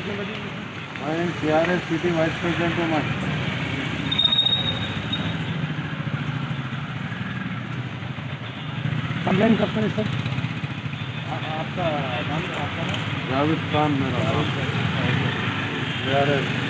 मैं C R S city vice president हूँ मैं कंप्लेन कब करें सर? आपका नाम आपका नाम जावेद खान मेरा नाम। सी आर एस